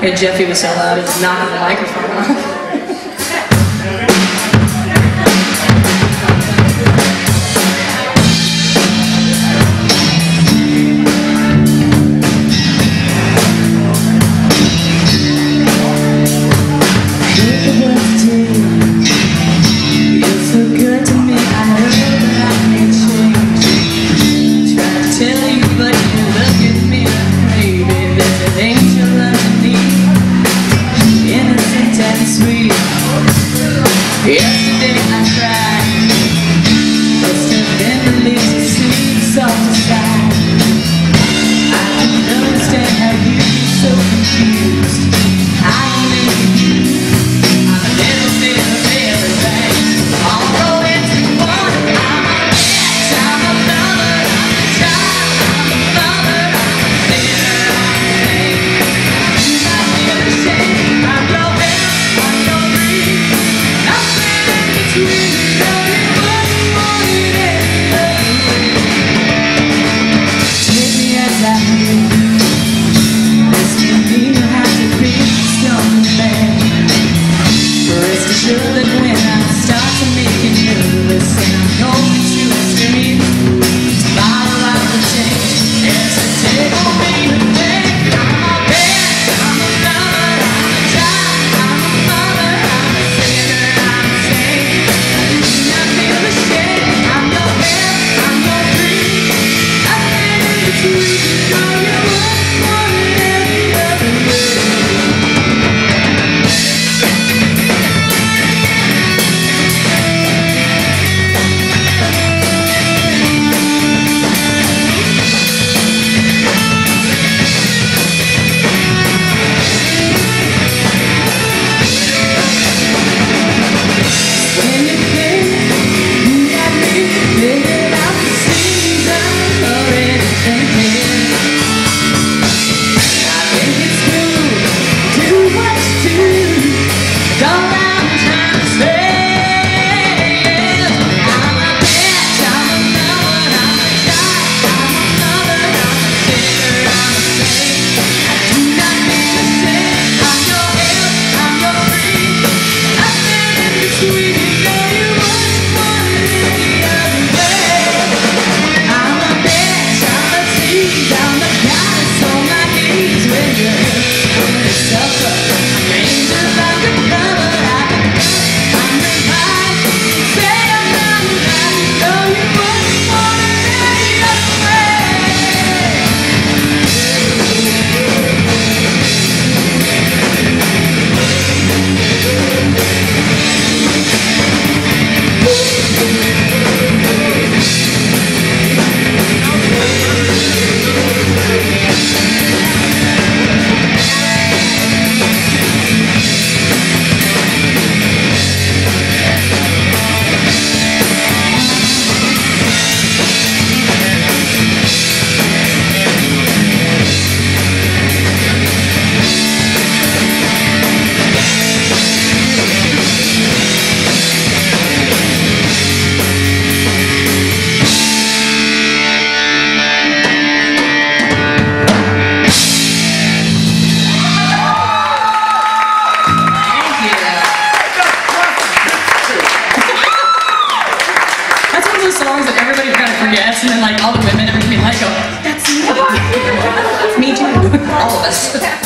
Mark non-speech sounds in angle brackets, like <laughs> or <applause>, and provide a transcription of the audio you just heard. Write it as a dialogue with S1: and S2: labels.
S1: Hey, Jeffy was so loud, it's knocking the microphone off. songs that everybody kind of forgets, and then like all the women and everything like oh, that's me. That's <laughs> me too. all of us.